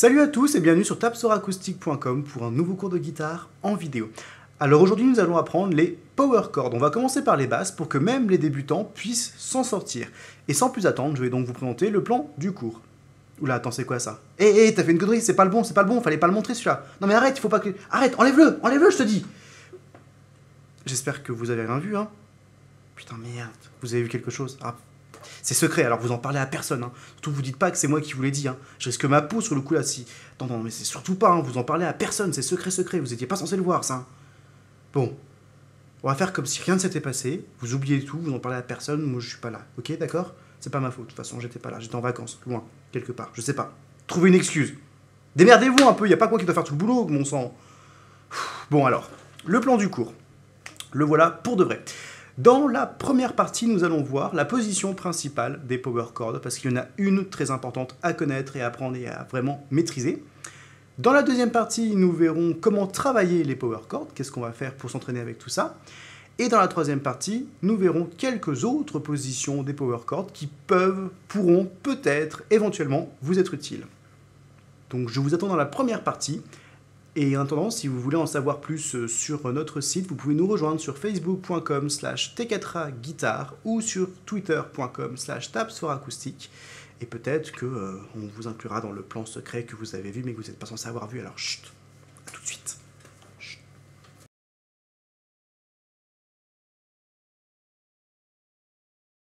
Salut à tous et bienvenue sur tapsoracoustic.com pour un nouveau cours de guitare en vidéo. Alors aujourd'hui nous allons apprendre les power chords. On va commencer par les basses pour que même les débutants puissent s'en sortir. Et sans plus attendre, je vais donc vous présenter le plan du cours. Oula, attends, c'est quoi ça? Hé, hé, t'as fait une connerie, c'est pas le bon, c'est pas le bon, fallait pas le montrer celui-là. Non mais arrête, il faut pas que... Arrête, enlève-le, enlève-le, je te dis J'espère que vous avez rien vu, hein Putain, merde, vous avez vu quelque chose? Ah, c'est secret, alors vous en parlez à personne. Hein. Surtout, vous dites pas que c'est moi qui vous l'ai dit. Hein. Je risque ma peau sur le coup là. Si... Non, non, mais c'est surtout pas. Hein. Vous en parlez à personne. C'est secret, secret. Vous étiez pas censé le voir, ça. Bon. On va faire comme si rien ne s'était passé. Vous oubliez tout. Vous en parlez à personne. Moi, je suis pas là. Ok, d'accord? C'est pas ma faute. De toute façon, j'étais pas là. J'étais en vacances, loin, quelque part. Je sais pas. Trouvez une excuse. Démerdez-vous un peu. Y a pas quoi qui doit faire tout le boulot, mon sang. Bon, alors. Le plan du cours. Le voilà pour de vrai. Dans la première partie, nous allons voir la position principale des power chords, parce qu'il y en a une très importante à connaître et à apprendre et à vraiment maîtriser. Dans la deuxième partie, nous verrons comment travailler les power chords, qu'est-ce qu'on va faire pour s'entraîner avec tout ça. Et dans la troisième partie, nous verrons quelques autres positions des power chords qui peuvent, pourront, peut-être, éventuellement vous être utiles. Donc je vous attends dans la première partie. Et en attendant, si vous voulez en savoir plus euh, sur notre site, vous pouvez nous rejoindre sur facebook.com slash t4aguitar ou sur twitter.com slash. Et peut-être qu'on euh, on vous inclura dans le plan secret que vous avez vu mais que vous n'êtes pas censé avoir vu. Alors chut, tout de suite.